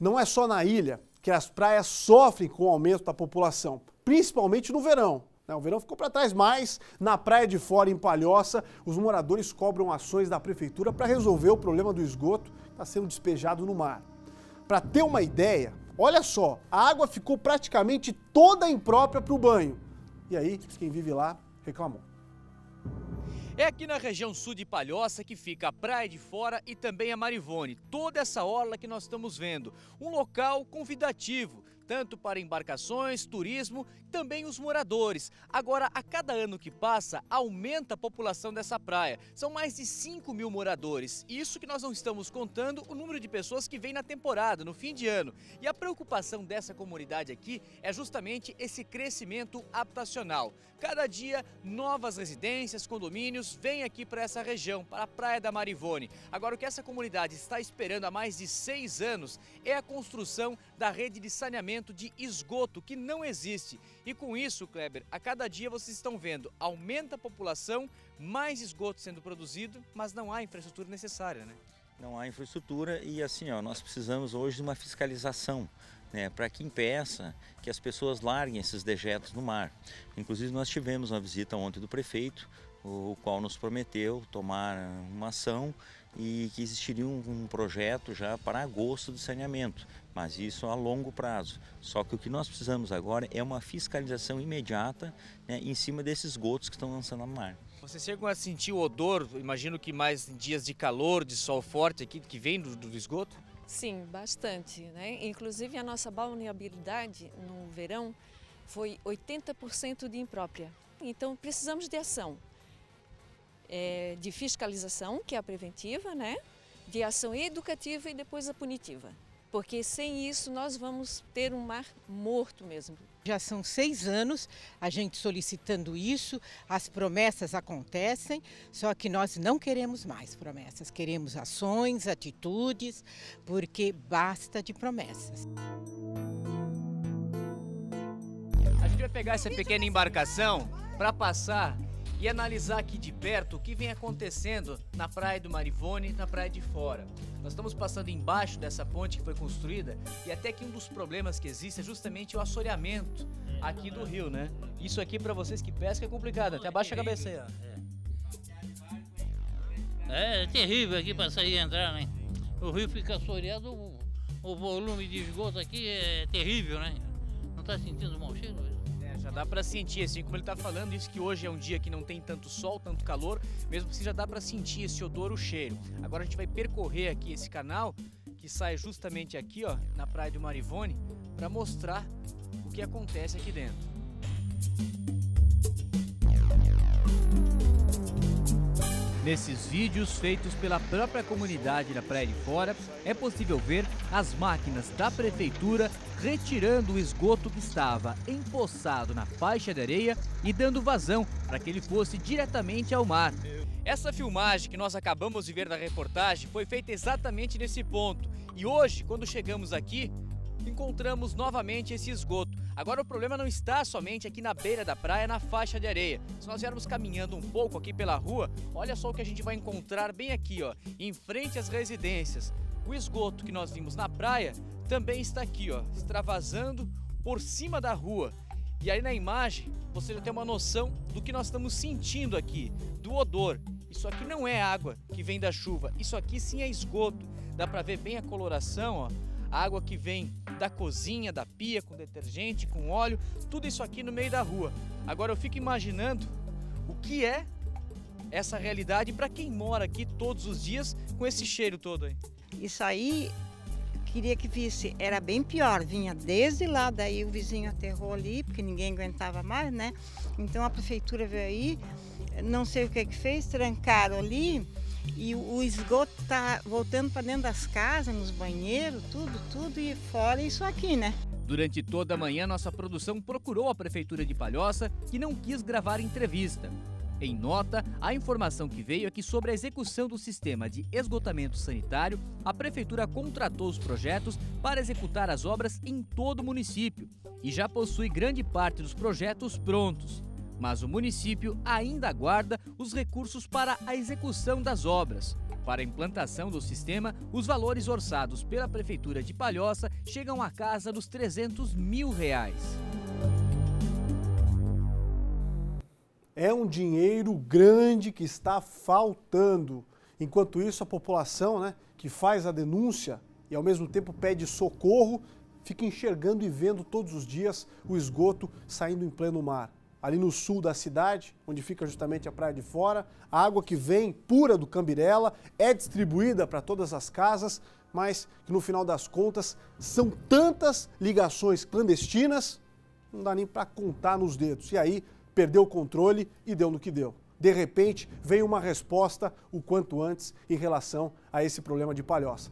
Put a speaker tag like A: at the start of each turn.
A: Não é só na ilha que as praias sofrem com o aumento da população, principalmente no verão. Né? O verão ficou para trás, mas na praia de fora, em Palhoça, os moradores cobram ações da prefeitura para resolver o problema do esgoto que está sendo despejado no mar. Para ter uma ideia, olha só, a água ficou praticamente toda imprópria para o banho. E aí, quem vive lá reclamou.
B: É aqui na região sul de Palhoça que fica a Praia de Fora e também a Marivone. Toda essa orla que nós estamos vendo. Um local convidativo, tanto para embarcações, turismo, também os moradores. Agora, a cada ano que passa, aumenta a população dessa praia. São mais de 5 mil moradores. Isso que nós não estamos contando o número de pessoas que vêm na temporada, no fim de ano. E a preocupação dessa comunidade aqui é justamente esse crescimento habitacional. Cada dia, novas residências, condomínios vêm aqui para essa região, para a Praia da Marivone. Agora, o que essa comunidade está esperando há mais de seis anos é a construção da rede de saneamento de esgoto, que não existe. E com isso, Kleber, a cada dia vocês estão vendo, aumenta a população, mais esgoto sendo produzido, mas não há infraestrutura necessária, né?
C: Não há infraestrutura e assim, ó, nós precisamos hoje de uma fiscalização. Né, para que impeça que as pessoas larguem esses dejetos no mar. Inclusive nós tivemos uma visita ontem do prefeito, o qual nos prometeu tomar uma ação e que existiria um, um, projeto já para agosto de saneamento, mas isso a longo prazo. Só que o que nós precisamos agora é uma fiscalização imediata né, em cima desses esgotos que estão lançando no mar.
B: Vocês chegam a sentir o odor, imagino que mais em dias de calor, de sol forte aqui, que vem do, do esgoto?
D: Sim, bastante. Né? Inclusive a nossa balneabilidade no verão foi 80% de imprópria. Então precisamos de ação é, de fiscalização, que é a preventiva, né? de ação educativa e depois a punitiva. Porque sem isso nós vamos ter um mar morto mesmo.
E: Já são seis anos a gente solicitando isso, as promessas acontecem, só que nós não queremos mais promessas, queremos ações, atitudes, porque basta de promessas.
B: A gente vai pegar essa pequena embarcação para passar e analisar aqui de perto o que vem acontecendo na praia do Marivone, na praia de fora. Nós estamos passando embaixo dessa ponte que foi construída e até que um dos problemas que existe é justamente o assoreamento aqui do rio, né? Isso aqui para vocês que pescam é complicado, até abaixa a cabeça aí, ó.
F: É, é terrível aqui para sair e entrar, né? O rio fica assoreado, o, o volume de esgoto aqui é terrível, né? Não tá sentindo mau cheiro?
B: Dá para sentir, assim como ele está falando, isso que hoje é um dia que não tem tanto sol, tanto calor, mesmo assim já dá para sentir esse odor, o cheiro. Agora a gente vai percorrer aqui esse canal que sai justamente aqui, ó, na praia do Marivone, para mostrar o que acontece aqui dentro. Nesses vídeos feitos pela própria comunidade da Praia de Fora, é possível ver as máquinas da prefeitura retirando o esgoto que estava empoçado na faixa de areia e dando vazão para que ele fosse diretamente ao mar. Essa filmagem que nós acabamos de ver na reportagem foi feita exatamente nesse ponto. E hoje, quando chegamos aqui, encontramos novamente esse esgoto. Agora o problema não está somente aqui na beira da praia, na faixa de areia. Se nós viermos caminhando um pouco aqui pela rua, olha só o que a gente vai encontrar bem aqui, ó, em frente às residências. O esgoto que nós vimos na praia também está aqui, ó, extravasando por cima da rua. E aí na imagem você já tem uma noção do que nós estamos sentindo aqui, do odor. Isso aqui não é água que vem da chuva, isso aqui sim é esgoto. Dá para ver bem a coloração, ó, água que vem da cozinha, da pia, com detergente, com óleo, tudo isso aqui no meio da rua. Agora eu fico imaginando o que é essa realidade para quem mora aqui todos os dias com esse cheiro todo aí.
G: Isso aí queria que visse, era bem pior, vinha desde lá, daí o vizinho aterrou ali, porque ninguém aguentava mais, né? Então a prefeitura veio aí, não sei o que que fez, trancaram ali e o esgoto tá voltando para dentro das casas, nos banheiros, tudo, tudo e fora isso aqui, né?
B: Durante toda a manhã, nossa produção procurou a Prefeitura de Palhoça, que não quis gravar entrevista. Em nota, a informação que veio é que sobre a execução do sistema de esgotamento sanitário, a Prefeitura contratou os projetos para executar as obras em todo o município e já possui grande parte dos projetos prontos mas o município ainda aguarda os recursos para a execução das obras. Para a implantação do sistema, os valores orçados pela Prefeitura de Palhoça chegam à casa dos 300 mil reais.
A: É um dinheiro grande que está faltando. Enquanto isso, a população né, que faz a denúncia e ao mesmo tempo pede socorro, fica enxergando e vendo todos os dias o esgoto saindo em pleno mar. Ali no sul da cidade, onde fica justamente a Praia de Fora, a água que vem pura do Cambirela é distribuída para todas as casas, mas que no final das contas são tantas ligações clandestinas, não dá nem para contar nos dedos. E aí perdeu o controle e deu no que deu. De repente, veio uma resposta o quanto antes em relação a esse problema de palhoça.